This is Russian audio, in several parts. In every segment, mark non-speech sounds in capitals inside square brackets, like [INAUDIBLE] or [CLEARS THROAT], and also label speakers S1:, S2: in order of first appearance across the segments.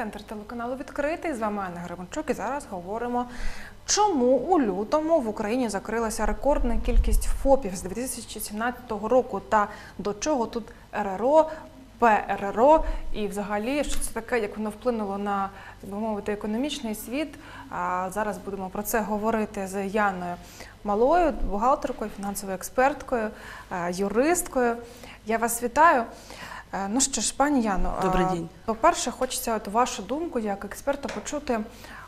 S1: прес-центр телеканалу відкритий. З вами Анна Гребенчук. І зараз говоримо, чому у лютому в Україні закрилася рекордна кількість ФОПів з 2017 року та до чого тут РРО. ПРРО і взагалі, що це таке, як воно вплинуло на так би мовити економічний світ. А зараз будемо про це говорити з Яною Малою, бухгалтеркою, фінансовою експерткою, е, юристкою. Я вас вітаю. Е, Ну що ж, пані Яно,
S2: Добрий
S1: е,
S2: день.
S1: по-перше, хочеться от вашу думку як експерта почути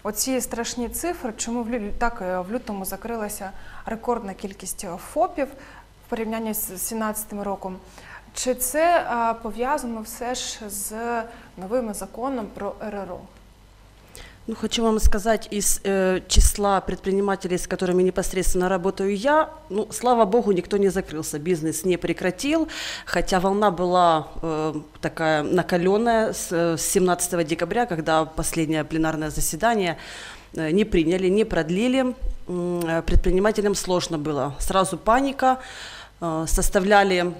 S1: оці страшні цифри, чому так е, в лютому закрилася рекордна кількість ФОПів в порівнянні з 2017 роком. Чи це пов'язано все ж з новим законом про РРО?
S2: Ну, хочу вам сказать, из э, числа предпринимателей, с которыми непосредственно работаю я, ну, слава богу, никто не закрылся, бизнес не прекратил, хотя волна была э, такая накаленная с, э, с 17 декабря, когда последнее пленарное заседание э, не приняли, не продлили. Э, Предпринимателям сложно было. Сразу паника, э, составляли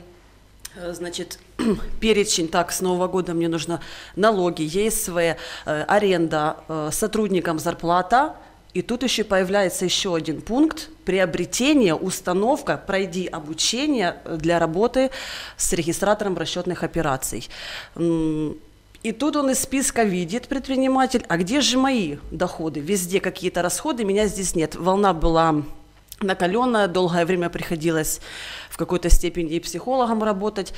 S2: Значит, [CLEARS THROAT] перечень, так, с Нового года мне нужно налоги, ЕСВ, э, аренда, э, сотрудникам зарплата. И тут еще появляется еще один пункт – приобретение, установка, пройди обучение э, для работы с регистратором расчетных операций. И тут он из списка видит, предприниматель, а где же мои доходы? Везде какие-то расходы, меня здесь нет. Волна была накаленная, долгое время приходилось в какой-то степени и психологом работать.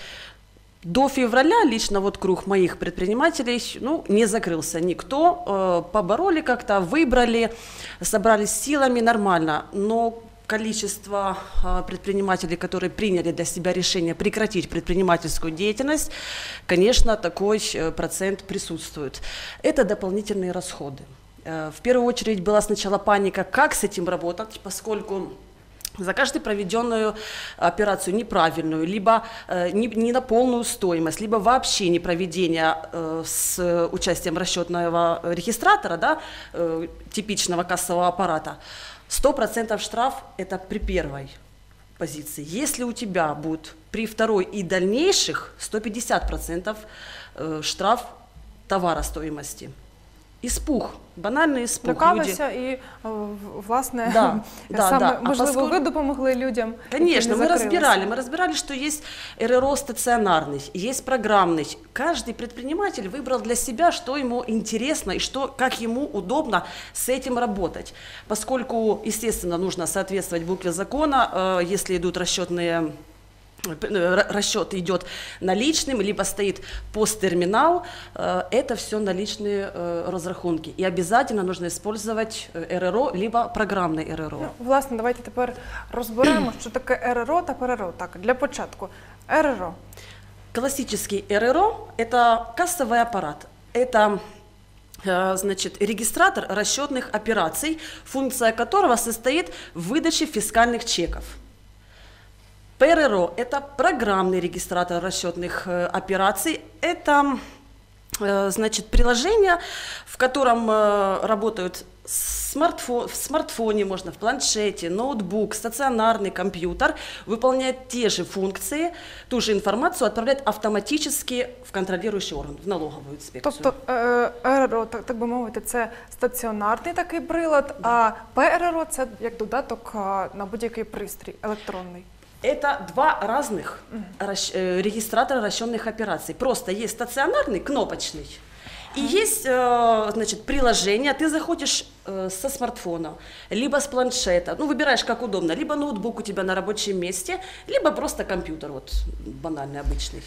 S2: До февраля лично вот круг моих предпринимателей ну, не закрылся никто. Э, побороли как-то, выбрали, собрались силами нормально. Но количество э, предпринимателей, которые приняли для себя решение прекратить предпринимательскую деятельность, конечно, такой э, процент присутствует. Это дополнительные расходы. Э, В первую очередь была сначала паника, как с этим работать, поскольку за каждую проведенную операцию неправильную, либо э, не, не на полную стоимость, либо вообще не проведение э, с участием расчетного регистратора, да, э, типичного кассового аппарата, 100% штраф это при первой позиции. Если у тебя будет при второй и дальнейших 150% э, штраф товара стоимости. Испуг, банальный испуг. Люди-
S1: Лякалися і, в- власне, [LAUGHS]
S2: Да, да,
S1: саме,
S2: да.
S1: Можливо,
S2: поскольку-
S1: ви допомогли людям.
S2: Конечно,
S1: не
S2: мы разбирали. Мы разбирали, что есть РРО стационарный, есть программный. Каждый предприниматель выбрал для себя, что ему интересно и что, как ему удобно с этим работать. Поскольку, естественно, нужно соответствовать букве закона, э, если идут расчетные э, расчет идет наличным, либо стоит посттерминал, э, это все наличные э, разрахунки. И обязательно нужно использовать э, РРО, либо программный РРО.
S1: Ну, власне, давайте тепер розберемо, що таке РРО та ПРРО. Так, для початку. РРО.
S2: Классический РРО – это кассовый аппарат. Это э, значит, регистратор расчетных операций, функция которого состоит в выдаче фискальных чеков. ПРРО – это программный регистратор расчетных э, операций. Это э, значит, приложение, в котором э, работают смартфон, в смартфоне можно, в планшете, ноутбук, стационарный компьютер, выполняет те же функции, ту же информацию отправляет автоматически в контролирующий орган, в налоговую инспекцию.
S1: Тобто РРО, так, так би мовити, це стаціонарний такий прилад, а ПРРО це як додаток е, на будь-який пристрій електронний.
S2: Это два разных э, регистратора расчетных операций. Просто есть стационарный, кнопочный, и есть, э, значит, приложение, ты заходишь э, со смартфона, либо с планшета, ну, выбираешь как удобно, либо ноутбук у тебя на рабочем месте, либо просто компьютер, вот, банальный, обычный.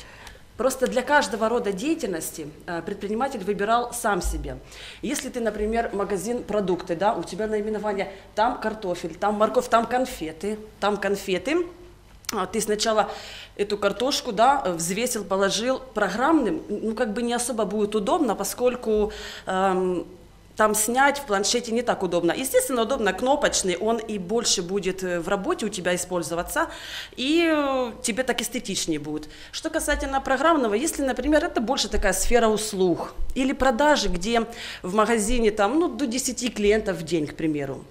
S2: Просто для каждого рода деятельности предприниматель выбирал сам себе. Если ты, например, магазин продукты, да, у тебя наименование там картофель, там морковь, там конфеты, там конфеты, ты сначала эту картошку, да, взвесил, положил программным, ну, как бы не особо будет удобно, поскольку эм, там снять в планшете не так удобно. Естественно, удобно кнопочный, он и больше будет э, в работе у тебя использоваться, и э, тебе так эстетичнее будет. Что касательно программного, если, например, это больше такая сфера услуг или продажи, где в магазине там, ну, до 10 клиентов в день, к примеру,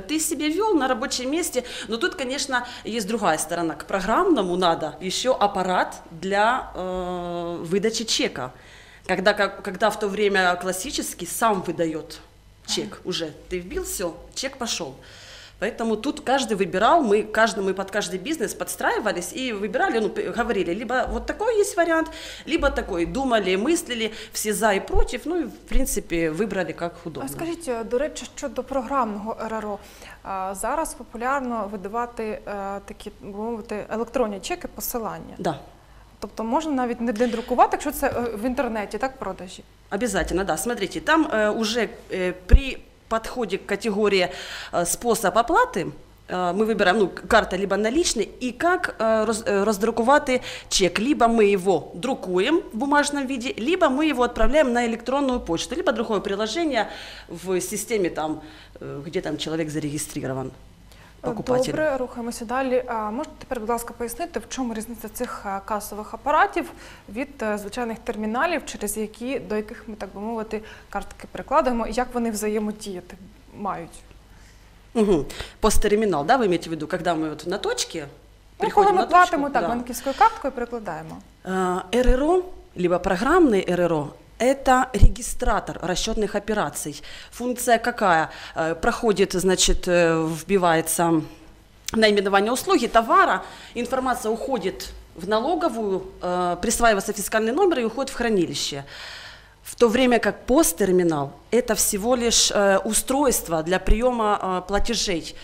S2: ты себе вел на рабочем месте, но тут, конечно, есть другая сторона. К программному надо еще аппарат для э, выдачи чека. Когда, как- когда в то время классический сам выдает чек уже. Ты вбил, все, чек пошел. Поэтому тут каждый выбирал, мы, каждый, мы под каждый бизнес подстраивались и выбирали, ну, п- говорили, либо вот такой есть вариант, либо такой. Думали, мыслили, все за и против, ну и в принципе выбрали как
S1: А
S2: удобно.
S1: скажіть, е, до речі, щодо програмного РРО. А, Зараз популярно видавати е, такі, би мовити, електронні чеки посилання.
S2: Да.
S1: Тобто можна навіть не не друкувати, якщо це е, в інтернеті, так, продажі.
S2: Обязательно, да. Смотрите, там э, уже э, при подходе к категории э, способ оплаты э, мы выбираем, ну, карта либо наличный, и как э, роз, раздрукувати чек. Либо мы его друкуем в бумажном виде, либо мы его отправляем на электронную почту, либо другое приложение в системе, там, где там человек зарегистрирован, покупатель.
S1: Добре, рухаємося далі. А можете тепер, будь ласка, пояснити, в чому різниця цих е, касових апаратів від е, звичайних терміналів, через які до яких ми так би мовити картки перекладаємо, і як вони взаємодіяти мають?
S2: Угу. Посттерминал, да, вы имеете в виду, когда мы вот на точке
S1: Ну, коли
S2: приходим
S1: ми
S2: на
S1: платимо
S2: точку?
S1: так
S2: Да.
S1: банківською карткою, перекладаємо.
S2: А, РРО, либо программный РРО, Это регистратор расчетных операций. Функция какая? Э, Проходит, значит, э, вбивается наименование услуги, товара, информация уходит в налоговую, э, присваивается фискальный номер и уходит в хранилище. В то время как посттерминал – это всего лишь устройство для приема платежей.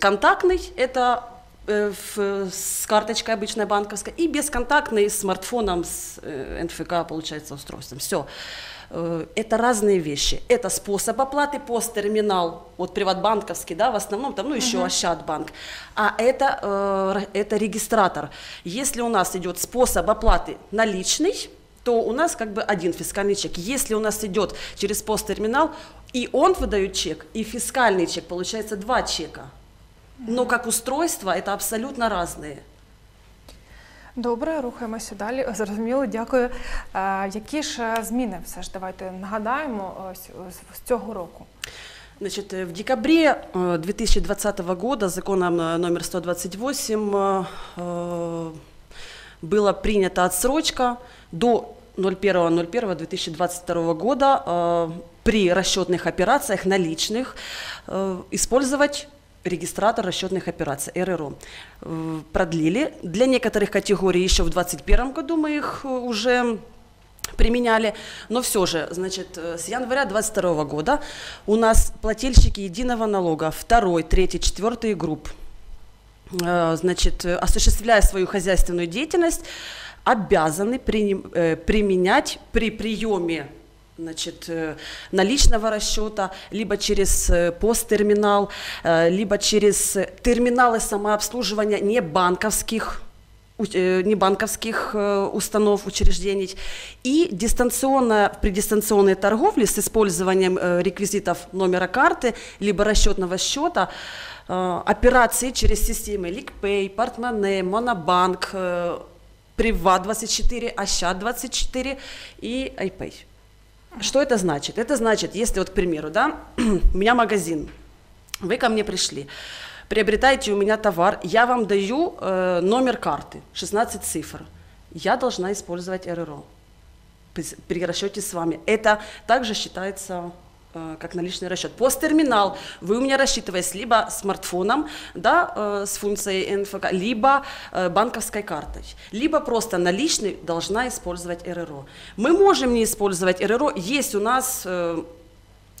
S2: Контактный – это с карточкой обычной банковской, и бесконтактный с смартфоном, с э, НФК, получается, устройством. Все. Это разные вещи. Это способ оплаты, посттерминал, вот приватбанковский, да, в основном, там, ну, еще Ощадбанк. А это, э, это регистратор. Если у нас идет способ оплаты наличный, то у нас как бы один фискальный чек. Если у нас идет через посттерминал, и он выдает чек, и фискальный чек, получается два чека. Но как устройство это абсолютно разные.
S1: Добре, рухаємося далі. Зрозуміло, дякую. Е, Які ж е, зміни все ж давайте нагадаємо ось з- з цього року?
S2: Значит, э, в декабре э, 2020 года законом э, номер 128 э, э, была принята отсрочка до 01.01.2022 года э, при расчетных операциях наличных э, использовать регистратор расчетных операций РРО. Э, Продлили. Для некоторых категорий еще в 2021 году мы их э, уже применяли. Но все же, значит, э, с января 2022 года у нас плательщики единого налога второй, третий, четвертый групп, значит, осуществляя свою хозяйственную деятельность, обязаны э, применять при приеме значит, э, наличного расчета, либо через э, посттерминал, э, либо через терминалы самообслуживания не банковских небанковских э, установ, учреждений. И дистанционно, при дистанционной торговле с использованием реквизитов номера карты, либо расчетного счета, операции через системы LickPay, Монобанк, э, Приват24, Ощад24 и iPay. Что это значит? Это значит, если вот, к примеру, да, [CLEARS THROAT] у меня магазин, вы ко мне пришли, приобретаете у меня товар, я вам даю э, номер карты, 16 цифр, я должна использовать РРО при, расчете с вами. Это также считается как наличный расчет. Посттерминал вы у меня рассчитываете либо смартфоном, да, э, с функцией НФК, либо э, банковской картой, либо просто наличный должна использовать РРО. Мы можем не использовать РРО, есть у нас э,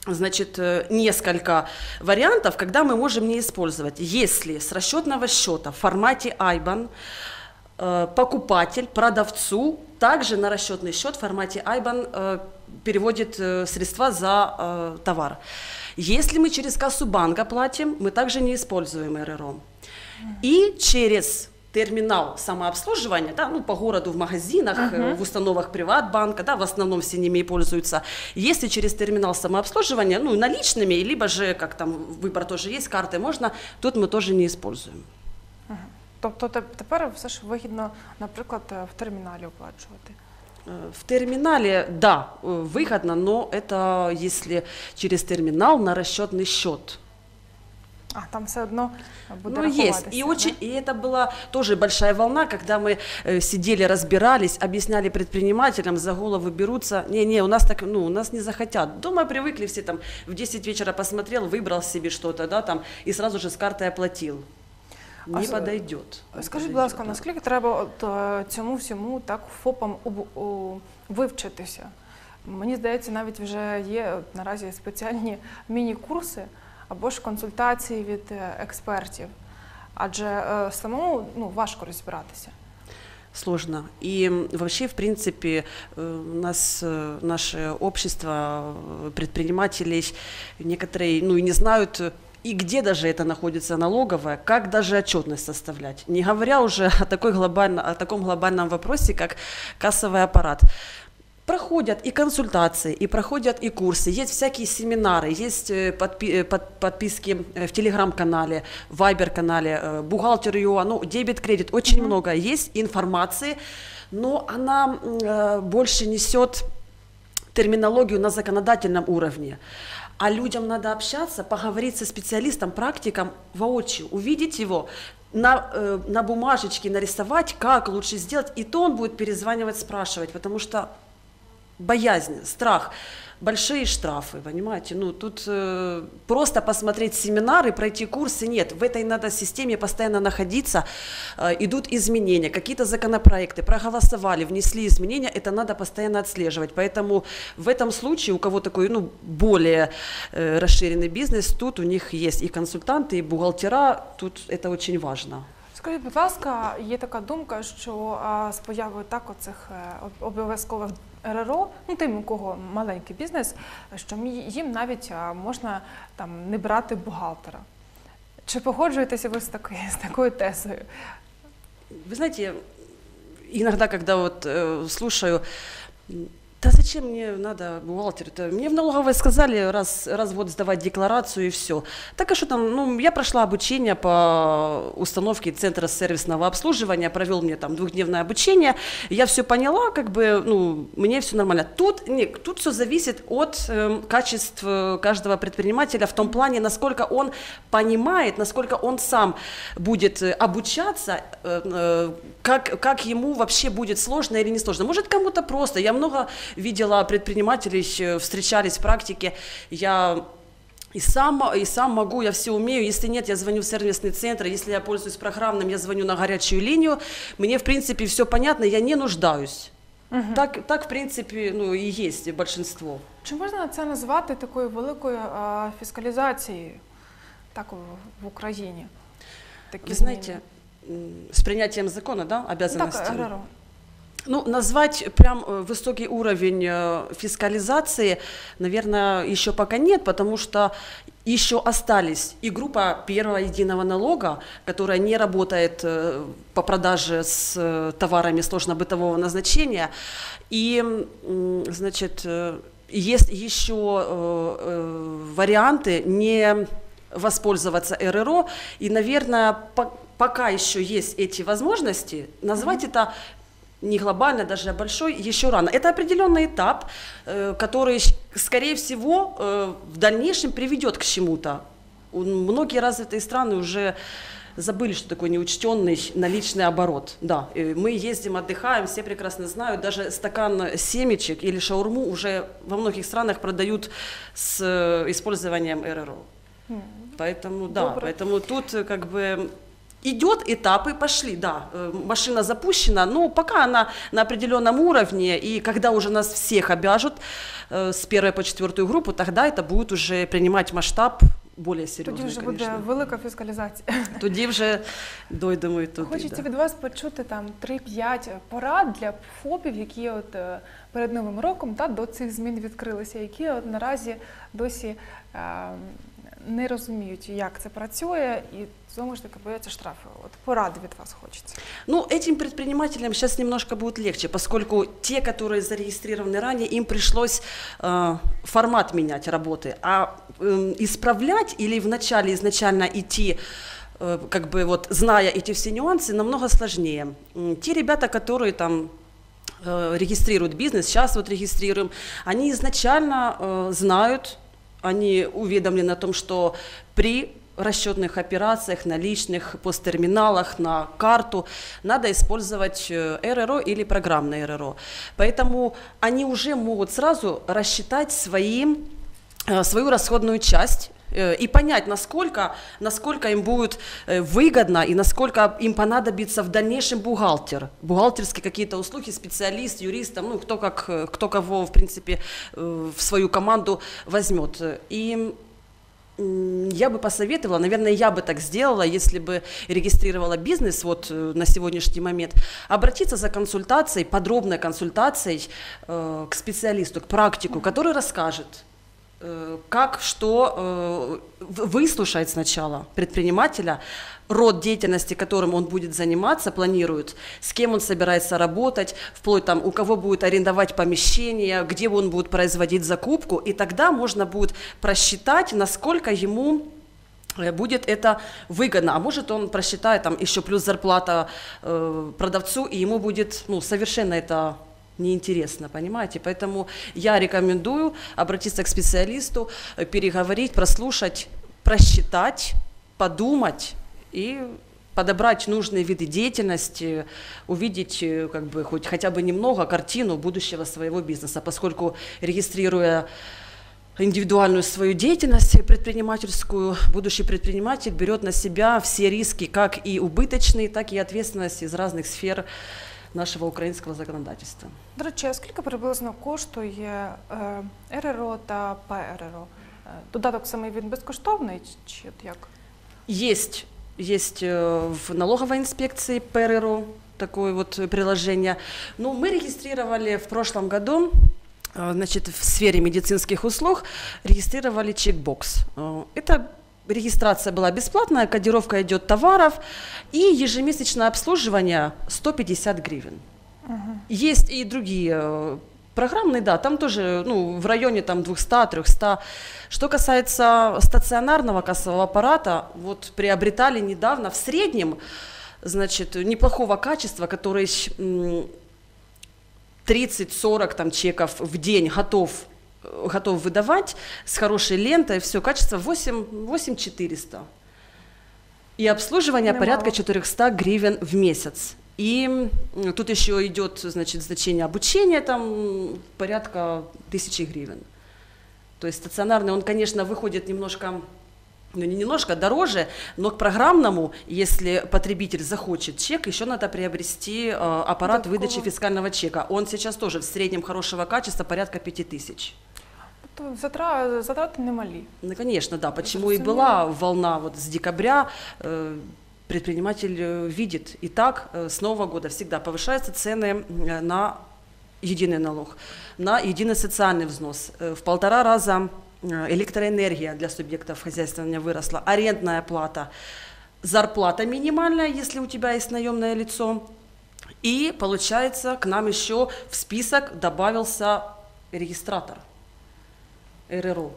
S2: значит, э, несколько вариантов, когда мы можем не использовать. Если с расчетного счета в формате IBAN э, покупатель продавцу также на расчетный счет в формате IBAN э, переводит э, средства за э, товар. Если мы через кассу банка платим, мы также не используем РРО. И через терминал самообслуживания, да, ну, по городу в магазинах, э, в установах Приватбанка, да, в основном все ними и пользуются. Если через терминал самообслуживания, ну, наличными, либо же, как там выбор тоже есть, карты можно, тут мы тоже не используем.
S1: Тобто те- тепер все ж вигідно, наприклад, е, в терміналі оплачувати.
S2: Э, В терминале, да, э, выгодно, но это если через терминал на расчетный счет.
S1: А там все одно буде
S2: Ну, есть. И,
S1: да?
S2: очень, и это была тоже большая волна, когда мы э, сидели, разбирались, объясняли предпринимателям, за голову берутся. Не-не, у нас так, ну, у нас не захотят. Дома привыкли все там, в 10 вечера посмотрел, выбрал себе что-то, да, там, и сразу же с картой оплатил.
S1: А
S2: Не
S1: с-
S2: подойдет. не
S1: Скажіть, будь
S2: подойдет,
S1: ласка,
S2: да.
S1: наскільки треба от, е, цьому всьому так ФОПам обу- о, вивчитися? Мені здається, навіть вже є от, наразі спеціальні [LAUGHS] міні-курси або ж консультації від е, експертів, адже е, самому ну, важко розібратися.
S2: Сложно. И м, вообще, в принципе, э, у нас э, наше общество э, предпринимателей, некоторые, ну, и не знают, э, и где даже это находится налоговая, как даже отчетность составлять. Не говоря уже о, такой глобально, о таком глобальном вопросе, как кассовый аппарат. Проходят и консультации, и проходят и курсы, есть всякие семинары, есть э, подпи- э, под- подписки э, в телеграм-канале, вайбер-канале, бухгалтер ЮА, ну, дебет-кредит, очень много есть информации, но она э, больше несет терминологию на законодательном уровне. А людям надо общаться, поговорить со специалистом, практиком воочию, увидеть его, на, э, на бумажечке нарисовать, как лучше сделать, и то он будет перезванивать, спрашивать, потому что боязнь, страх, большие штрафы, понимаете? Ну, тут э, просто посмотреть семинары, пройти курсы, нет. В этой надо системе постоянно находиться. Э, идут изменения, какие-то законопроекты, проголосовали, внесли изменения, это надо постоянно отслеживать. Поэтому в этом случае, у кого такой, ну, более э, расширенный бизнес, тут у них есть и консультанты, и бухгалтера, тут это очень важно.
S1: Скажіть, будь ласка, є така думка, що а, з появою так оцих об- обов'язкових РРО, ну тим, у кого маленький бізнес, що їм навіть можна там не брати бухгалтера. Чи погоджуєтеся ви з такою, з такою тезою?
S2: Вы знаете, иногда, когда вот э, слушаю, да зачем мне надо бухгалтер? Это Мне в налоговой сказали раз, раз в год сдавать декларацию и все. Так а что там, ну, я прошла обучение по установке центра сервисного обслуживания, провел мне там двухдневное обучение, я все поняла, как бы, ну, мне все нормально. Тут, не, тут все зависит от эм, качеств э, каждого предпринимателя в том плане, насколько он понимает, насколько он сам будет э, обучаться, э, э, как, как ему вообще будет сложно или не сложно. Может, кому-то просто. Я много видела предпринимателей, э, встречались в практике. Я и сам, и сам могу, я все умею. Если нет, я звоню в сервисный центр. Если я пользуюсь программным, я звоню на горячую линию. Мне, в принципе, все понятно, я не нуждаюсь. Так, так, в принципе, ну, и есть большинство.
S1: Чи можна це назвати такою великою а, фіскалізацією так в- в Україні? Такі
S2: Вы
S1: зміни?
S2: знаете, м, с принятием закона, да,
S1: Ну,
S2: обязанности?
S1: так, РРО.
S2: Ну, назвать прям э, высокий уровень э, фискализации, наверное, еще пока нет, потому что еще остались и группа первого единого налога, которая не работает э, по продаже с товарами сложно-бытового назначения, и, значит, есть еще варианты не воспользоваться РРО, и, наверное, по- пока еще есть эти возможности, назвать это не глобально, даже а большой, еще рано. Это определенный этап, э, который, скорее всего, э, в дальнейшем приведет к чему-то. Многие развитые страны уже забыли, что такое неучтенный наличный оборот. Да, мы ездим, отдыхаем, все прекрасно знают, даже стакан семечек или шаурму уже во многих странах продают с э, использованием РРО. Поэтому, да,
S1: Добро.
S2: поэтому тут как бы идет этапы, пошли, да, э, машина запущена, но пока она на определенном уровне, и когда уже нас всех обяжут э, с первой по четвертую группу, тогда это будет уже принимать масштаб более серьезный,
S1: Тоді вже буде
S2: конечно.
S1: велика фіскалізація.
S2: Тоді вже дойдемо і туди.
S1: Хочеться
S2: да.
S1: від вас почути там 3-5 порад для ФОПів, які от е, перед новим роком та до цих змін відкрилися, які от наразі досі е, не розуміють, як це працює, і знову ж таки бояться штрафи. От поради від вас хочеться.
S2: Ну, этим предпринимателям сейчас немножко будет легче, поскольку те, которые зарегистрированы ранее, им пришлось э, формат менять работы, а э, исправлять или вначале изначально идти э, как бы вот зная эти все нюансы, намного сложнее. М, Те ребята, которые там э, регистрируют бизнес, сейчас вот регистрируем, они изначально э, знают, они уведомлены о том, что при расчетных операциях, наличных, посттерминалах, на карту, надо использовать э, РРО или программное РРО. Поэтому они уже могут сразу рассчитать свои, э, свою расходную часть и понять, насколько, насколько им будет э, выгодно и насколько им понадобится в дальнейшем бухгалтер, бухгалтерские какие-то услуги, специалист, юрист, там, ну, кто, как, э, кто кого, в принципе, э, в свою команду возьмет. И я бы посоветовала, наверное, я бы так сделала, если бы регистрировала бизнес вот э, на сегодняшний момент, обратиться за консультацией, подробной консультацией э, к специалисту, к практику, который расскажет, э, как, что, э, в- выслушает сначала предпринимателя, род деятельности, которым он будет заниматься, планирует, с кем он собирается работать, вплоть там, у кого будет арендовать помещение, где он будет производить закупку, и тогда можно будет просчитать, насколько ему э, будет это выгодно. А может он просчитает там еще плюс зарплата э, продавцу, и ему будет ну, совершенно это неинтересно, понимаете? Поэтому я рекомендую обратиться к специалисту, э, переговорить, прослушать, просчитать, подумать и подобрать нужные виды деятельности, увидеть э, как бы хоть хотя бы немного картину будущего своего бизнеса, поскольку регистрируя индивидуальную свою деятельность предпринимательскую, будущий предприниматель берет на себя все риски, как и убыточные, так и ответственность из разных сфер нашего українського законодательства.
S1: До речі, а скільки приблизно коштує е, РРО та ПРРО? Е, Додаток самий він безкоштовний чи от як?
S2: Есть, есть э, в налоговой инспекции ПРРО такое вот приложение. Ну, мы регистрировали в прошлом году э, значит, в сфере медицинских услуг регистрировали чекбокс. Э, Это регистрация была бесплатная, кодировка идет товаров и ежемесячное обслуживание 150 гривен. Есть и другие э, программные, да, там тоже ну, в районе там 200-300. Что касается стационарного кассового аппарата, вот приобретали недавно в среднем, значит, неплохого качества, который м, 30-40 там чеков в день готов готов выдавать с хорошей лентой, все, качество 8, 8400. И обслуживание
S1: Немало.
S2: порядка 400 гривен в месяц. И тут еще идет, значит, значение обучения, там порядка тысячи гривен. То есть стационарный, он, конечно, выходит немножко, ну не немножко, дороже, но к программному, если потребитель захочет чек, еще надо приобрести э, аппарат
S1: Додатково.
S2: выдачи фискального чека. Он сейчас тоже в среднем хорошего качества, порядка 5000.
S1: Тобто затра- затрати немалі.
S2: Ну, конечно, да. Почему и была волна вот с декабря. э, предприниматель э, видит и так э, с Нового года всегда повышаются цены на единый налог, на единый социальный взнос. В полтора раза электроэнергия для субъектов хозяйствования выросла, арендная плата, зарплата минимальная, если у тебя есть наемное лицо. И получается, к нам еще в список добавился регистратор. РРО.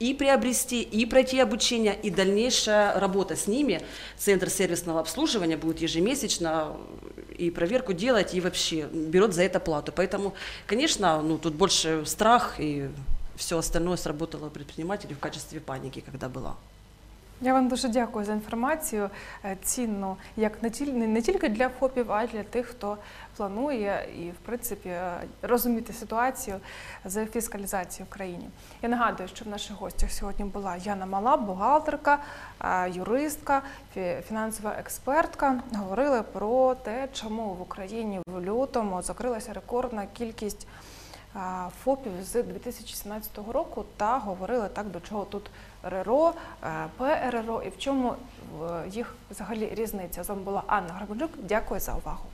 S2: И приобрести, и пройти обучение, и дальнейшая работа с ними. Центр сервисного обслуживания будет ежемесячно и проверку делать, и вообще берет за это плату. Поэтому, конечно, ну, тут больше страх, и все остальное сработало у предпринимателей в качестве паники, когда была.
S1: Я вам дуже дякую за інформацію е, цінну, як не не тільки для ФОПів, а й для тих, хто планує і, в принципі, е, розуміти ситуацію з фіскалізацією в країні. Я нагадую, що в наших гостях сьогодні була Яна Мала, бухгалтерка, е, юристка, фі- фінансова експертка. Говорили про те, чому в Україні в лютому закрилася рекордна кількість ФОПів з 2017 року та говорили так, до чого тут РРО, е, ПРРО і в чому їх взагалі різниця. З вами була Анна Грабанчук. Дякую за увагу.